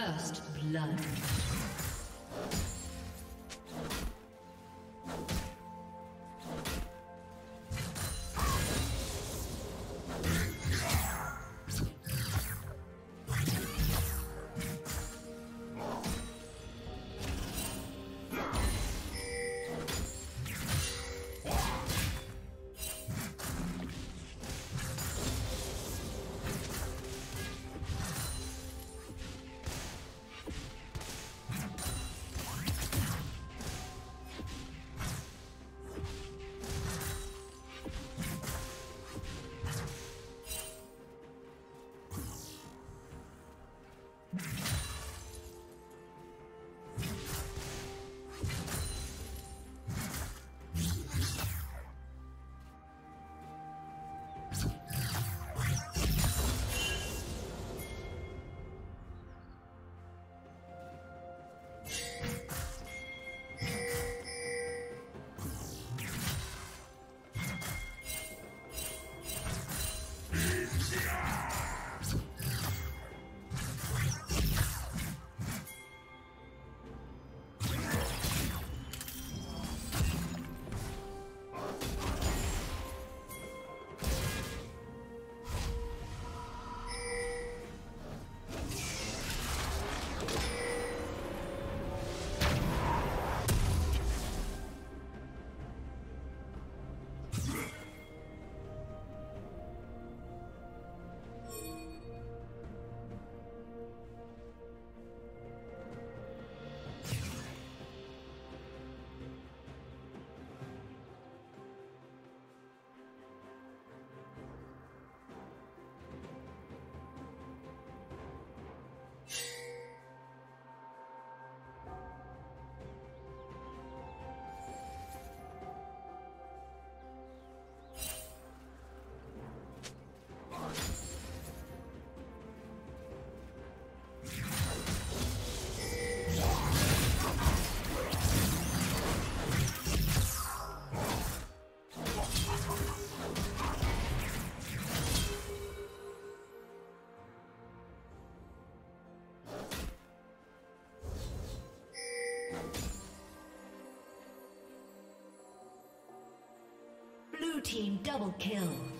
First blood. Team double kill.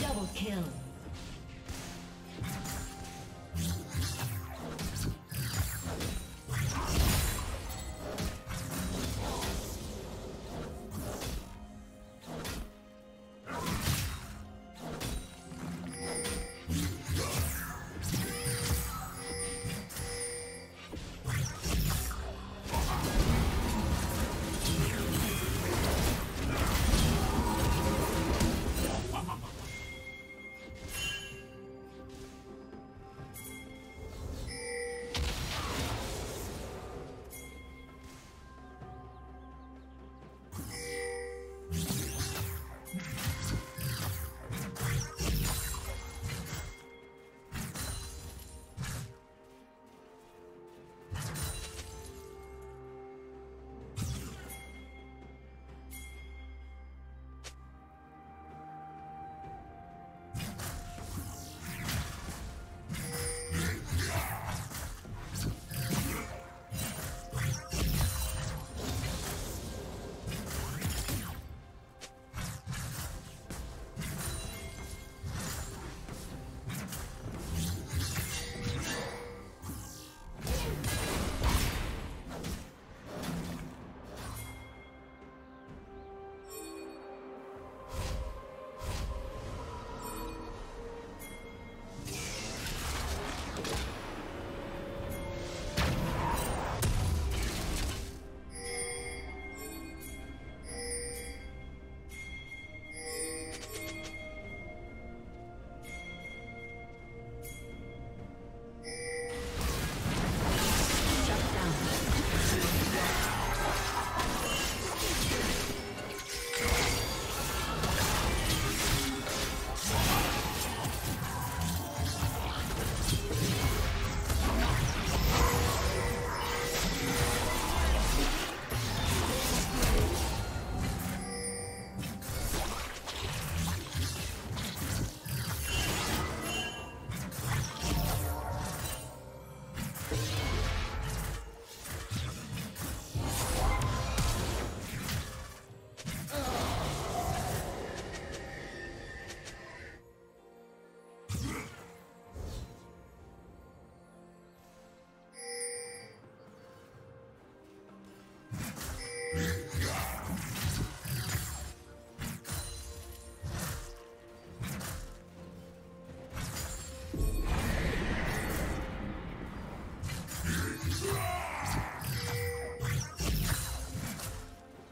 Double kill.